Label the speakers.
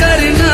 Speaker 1: करना